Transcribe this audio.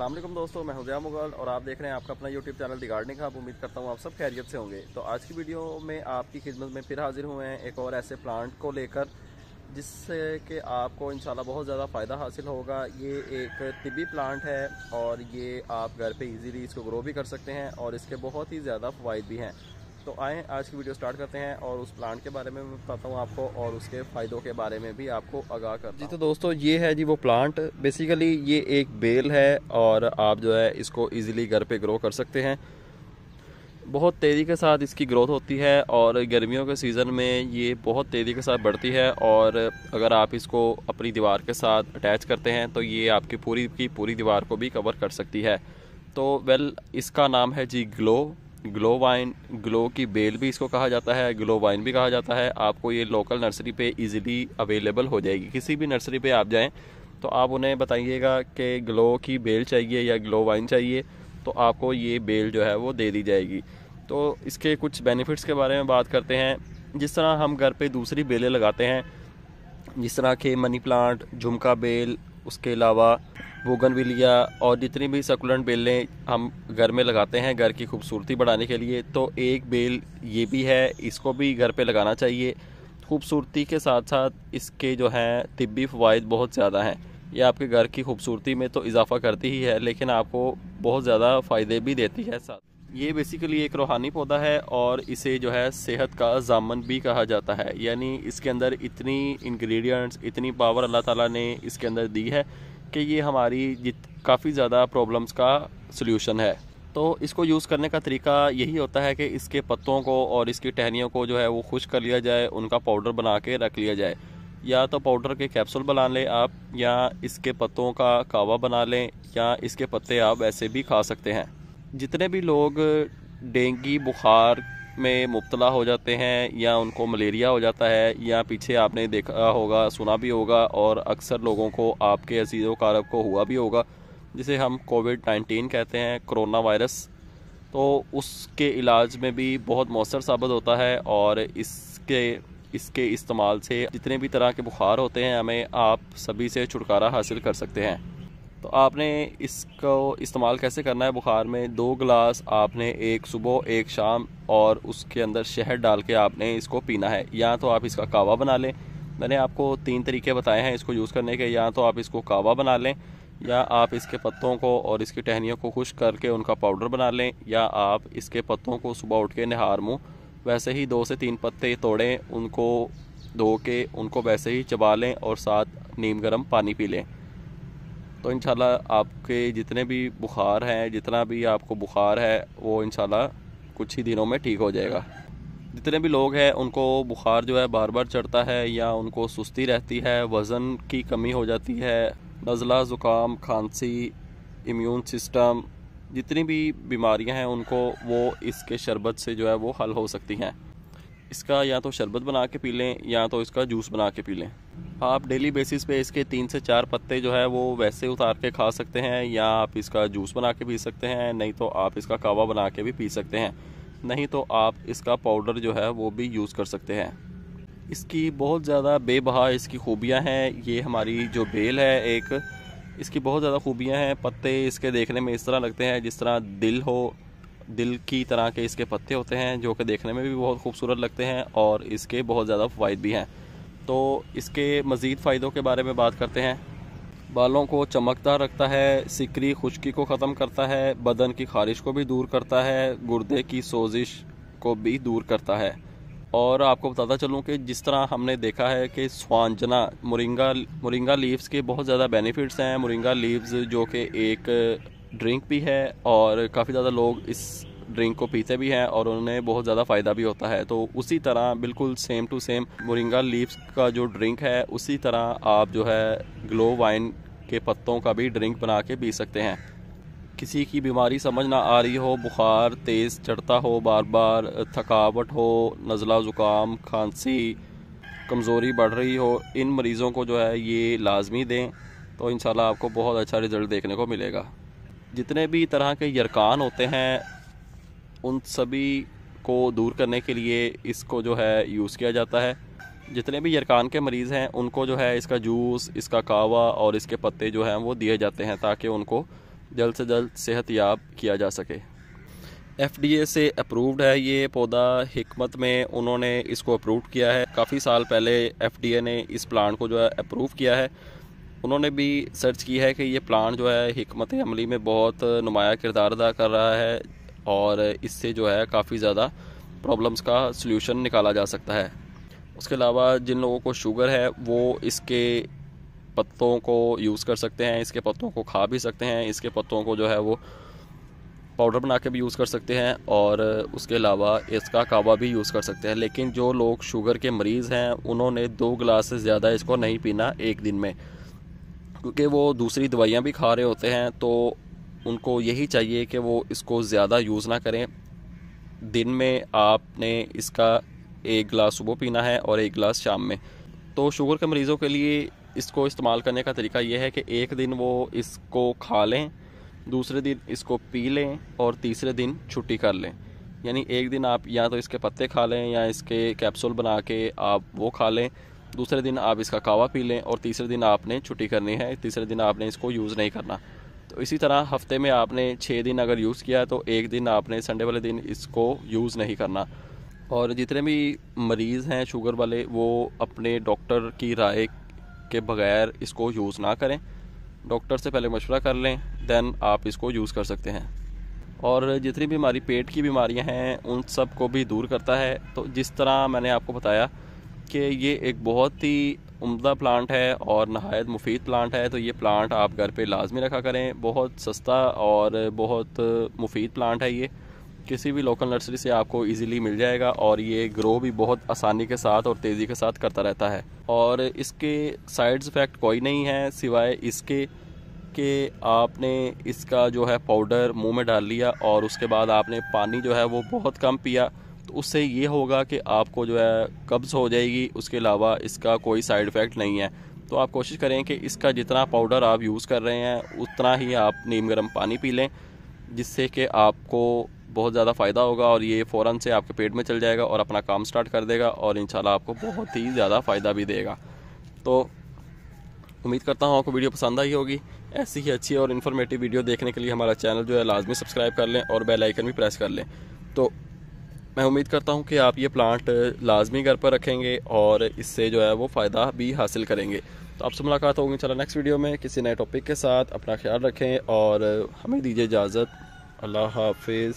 वालेकुम दोस्तों, मैं हुजया मुगल और आप देख रहे हैं आपका अपना यूट्यूब चैनल दी गार्डनिंग आप उम्मीद करता हूँ आप सब खैरियत से होंगे। तो आज की वीडियो में आपकी खिदमत में फिर हाजिर हुए हैं एक और ऐसे प्लांट को लेकर, जिससे कि आपको इंशाल्लाह बहुत ज़्यादा फ़ायदा हासिल होगा। ये एक तिबी प्लांट है और ये आप घर पर इजीली इसको ग्रो भी कर सकते हैं और इसके बहुत ही ज़्यादा फ़वाद भी हैं। तो आए आज की वीडियो स्टार्ट करते हैं और उस प्लांट के बारे में मैं बताता हूँ आपको और उसके फ़ायदों के बारे में भी आपको आगाह कर जी तो दोस्तों ये है जी वो प्लांट बेसिकली ये एक बेल है और आप जो है इसको इजीली घर पे ग्रो कर सकते हैं। बहुत तेज़ी के साथ इसकी ग्रोथ होती है और गर्मियों के सीज़न में ये बहुत तेज़ी के साथ बढ़ती है और अगर आप इसको अपनी दीवार के साथ अटैच करते हैं तो ये आपकी पूरी की पूरी दीवार को भी कवर कर सकती है। तो वेल इसका नाम है जी ग्लो ग्लो वाइन ग्लो की बेल भी इसको कहा जाता है ग्लो वाइन भी कहा जाता है। आपको ये लोकल नर्सरी पे इजीली अवेलेबल हो जाएगी। किसी भी नर्सरी पे आप जाएँ तो आप उन्हें बताइएगा कि ग्लो की बेल चाहिए या ग्लो वाइन चाहिए तो आपको ये बेल जो है वो दे दी जाएगी। तो इसके कुछ बेनिफिट्स के बारे में बात करते हैं। जिस तरह हम घर पे दूसरी बेलें लगाते हैं, जिस तरह के मनी प्लांट झुमका बेल, उसके अलावा बोगनविलिया और जितनी भी सकुलेंट बेलें हम घर में लगाते हैं घर की खूबसूरती बढ़ाने के लिए तो एक बेल ये भी है, इसको भी घर पे लगाना चाहिए। खूबसूरती के साथ साथ इसके जो हैं, तिब्बी फ़वाद बहुत ज़्यादा हैं। ये आपके घर की खूबसूरती में तो इजाफ़ा करती ही है, लेकिन आपको बहुत ज़्यादा फ़ायदे भी देती है साथ। ये बेसिकली एक रूहानी पौधा है और इसे जो है सेहत का जामन भी कहा जाता है। यानी इसके अंदर इतनी इंग्रेडिएंट्स इतनी पावर अल्लाह ताला ने इसके अंदर दी है कि ये हमारी जित, काफ़ी ज़्यादा प्रॉब्लम्स का सल्यूशन है। तो इसको यूज़ करने का तरीका यही होता है कि इसके पत्तों को और इसकी टहनियों को जो है वो खुश कर लिया जाए, उनका पाउडर बना के रख लिया जाए। या तो पाउडर के कैप्सूल बना लें आप, या इसके पत्तों का कावा बना लें, या इसके पत्ते आप ऐसे भी खा सकते हैं। जितने भी लोग डेंगी, बुखार में मुबतला हो जाते हैं या उनको मलेरिया हो जाता है या पीछे आपने देखा होगा, सुना भी होगा और अक्सर लोगों को आपके अज़ीज़ कारब को हुआ भी होगा, जिसे हम कोविड नाइन्टीन कहते हैं, कोरोना वायरस। तो उसके इलाज में भी बहुत मौसर साबित होता है और इसके इसके इस्तेमाल से जितने भी तरह के बुखार होते हैं, हमें आप सभी से छुटकारा हासिल कर सकते हैं। तो आपने इसको इस्तेमाल कैसे करना है? बुखार में दो गिलास आपने एक सुबह, एक शाम और उसके अंदर शहद डाल के आपने इसको पीना है। या तो आप इसका कावा बना लें। मैंने आपको तीन तरीके बताए हैं इसको यूज़ करने के। या तो आप इसको कावा बना लें, या आप इसके पत्तों को और इसकी टहनियों को खुश करके उनका पाउडर बना लें, या आप इसके पत्तों को सुबह उठ के नहार मुँह। वैसे ही दो से तीन पत्ते तोड़ें, उनको धो के उनको वैसे ही चबा लें और साथ नीम गर्म पानी पी लें। तो इन आपके जितने भी बुखार हैं, जितना भी आपको बुखार है, वो इन कुछ ही दिनों में ठीक हो जाएगा। जितने भी लोग हैं, उनको बुखार जो है बार बार चढ़ता है या उनको सुस्ती रहती है, वज़न की कमी हो जाती है, नज़ला, ज़ुकाम, खांसी, इम्यून सिस्टम, जितनी भी बीमारियाँ हैं, उनको वो इसके शरबत से जो है वो हल हो सकती हैं। इसका या तो शरबत बना के पी लें या तो इसका जूस बना के पी लें। आप डेली बेसिस पे इसके तीन से चार पत्ते जो है वो वैसे उतार के खा सकते हैं, या आप इसका जूस बना के पी सकते हैं, नहीं तो आप इसका कावा बना के भी पी सकते हैं। नहीं तो आप इसका पाउडर जो है वो भी यूज़ कर सकते हैं। इसकी बहुत ज़्यादा बेबहा इसकी खूबियाँ हैं। ये हमारी जो बेल है एक, इसकी बहुत ज़्यादा खूबियाँ हैं। पत्ते इसके देखने में इस तरह लगते हैं जिस तरह दिल हो, दिल की तरह के इसके पत्ते होते हैं, जो कि देखने में भी बहुत खूबसूरत लगते हैं और इसके बहुत ज़्यादा फ़वाद भी हैं। तो इसके मज़ीद फ़ायदों के बारे में बात करते हैं। बालों को चमकदार रखता है, सिकरी खुश्की को ख़त्म करता है, बदन की खारिश को भी दूर करता है, गुर्दे की सोजिश को भी दूर करता है। और आपको बताता चलूँ कि जिस तरह हमने देखा है कि स्वांजना, मुरिंगा मुरिंगा लीव्स के बहुत ज़्यादा बेनिफिट्स हैं। मुरिंगा लीव्स जो कि एक ड्रिंक भी है और काफ़ी ज़्यादा लोग इस ड्रिंक को पीते भी हैं और उन्हें बहुत ज़्यादा फ़ायदा भी होता है। तो उसी तरह बिल्कुल same to same moringa leaves का जो ड्रिंक है, उसी तरह आप जो है ग्लो वाइन के पत्तों का भी ड्रिंक बना के पी सकते हैं। किसी की बीमारी समझ ना आ रही हो, बुखार तेज़ चढ़ता हो बार बार थकावट हो, नज़ला ज़ुकाम, खांसी, कमज़ोरी बढ़ रही हो, इन मरीज़ों को जो है ये लाजमी दें तो इन आपको बहुत अच्छा रिज़ल्ट देखने को मिलेगा। जितने भी तरह के यरकान होते हैं उन सभी को दूर करने के लिए इसको जो है यूज़ किया जाता है। जितने भी यरकान के मरीज़ हैं, उनको जो है इसका जूस, इसका कावा और इसके पत्ते जो हैं, वो दिए जाते हैं ताकि उनको जल्द से जल्द सेहत याब किया जा सके। एफडीए से अप्रूव्ड है ये पौधा। हमत में उन्होंने इसको अप्रूव किया है। काफ़ी साल पहले एफडीए ने इस प्लांट को जो है अप्रूव किया है। उन्होंने भी सर्च की है कि ये प्लांट जो है हमत अमली में बहुत नुमाया किरदार अदा कर रहा है। और इससे जो है काफ़ी ज़्यादा प्रॉब्लम्स का सल्यूशन निकाला जा सकता है। उसके अलावा जिन लोगों को शुगर है, वो इसके पत्तों को यूज़ कर सकते हैं, इसके पत्तों को खा भी सकते हैं, इसके पत्तों को जो है वो पाउडर बना के भी यूज़ कर सकते हैं और उसके अलावा इसका कावा भी यूज़ कर सकते हैं। लेकिन जो लोग शुगर के मरीज़ हैं, उन्होंने दो गिलास से ज़्यादा इसको नहीं पीना एक दिन में। क्योंकि वो दूसरी दवाइयाँ भी खा रहे होते हैं तो उनको यही चाहिए कि वो इसको ज़्यादा यूज़ ना करें। दिन में आपने इसका एक गिलास सुबह पीना है और एक गिलास शाम में। तो शुगर के मरीज़ों के लिए इसको इस्तेमाल करने का तरीका यह है कि एक दिन वो इसको खा लें, दूसरे दिन इसको पी लें और तीसरे दिन छुट्टी कर लें। यानी एक दिन आप या तो इसके पत्ते खा लें या इसके कैप्सूल बना के आप वो खा लें, दूसरे दिन आप इसका कावा पी लें और तीसरे दिन आपने छुट्टी करनी है, तीसरे दिन आपने इसको यूज़ नहीं करना। तो इसी तरह हफ़्ते में आपने छः दिन अगर यूज़ किया तो एक दिन आपने संडे वाले दिन इसको यूज़ नहीं करना। और जितने भी मरीज़ हैं शुगर वाले, वो अपने डॉक्टर की राय के बगैर इसको यूज़ ना करें। डॉक्टर से पहले मशवरा कर लें दैन आप इसको यूज़ कर सकते हैं। और जितनी भी हमारी पेट की बीमारियाँ हैं, उन सबको भी दूर करता है। तो जिस तरह मैंने आपको बताया कि ये एक बहुत ही उम्दा प्लांट है और नहायत मुफीद प्लांट है तो ये प्लांट आप घर पे लाजमी रखा करें। बहुत सस्ता और बहुत मुफीद प्लांट है ये। किसी भी लोकल नर्सरी से आपको इजीली मिल जाएगा और ये ग्रो भी बहुत आसानी के साथ और तेज़ी के साथ करता रहता है। और इसके साइड इफ़ेक्ट कोई नहीं है, सिवाय इसके कि आपने इसका जो है पाउडर मुँह में डाल लिया और उसके बाद आपने पानी जो है वो बहुत कम पिया। तो उससे ये होगा कि आपको जो है कब्ज़ हो जाएगी, उसके अलावा इसका कोई साइड इफ़ेक्ट नहीं है। तो आप कोशिश करें कि इसका जितना पाउडर आप यूज़ कर रहे हैं, उतना ही आप नीम गर्म पानी पी लें, जिससे कि आपको बहुत ज़्यादा फ़ायदा होगा और ये फ़ौरन से आपके पेट में चल जाएगा और अपना काम स्टार्ट कर देगा और इन आपको बहुत ही ज़्यादा फ़ायदा भी देगा। तो उम्मीद करता हूँ आपको वीडियो पसंद आई होगी। ऐसी ही अच्छी और इन्फॉर्मेटिव वीडियो देखने के लिए हमारा चैनल जो है, लाजमी सब्सक्राइब कर लें और बेल आइकन भी प्रेस कर लें। तो मैं उम्मीद करता हूँ कि आप ये प्लांट लाजमी घर पर रखेंगे और इससे जो है वो फ़ायदा भी हासिल करेंगे। तो आपसे मुलाकात होगी चलो नेक्स्ट वीडियो में। किसी नए टॉपिक के साथ अपना ख्याल रखें और हमें दीजिए इजाज़त। अल्लाह हाफिज़।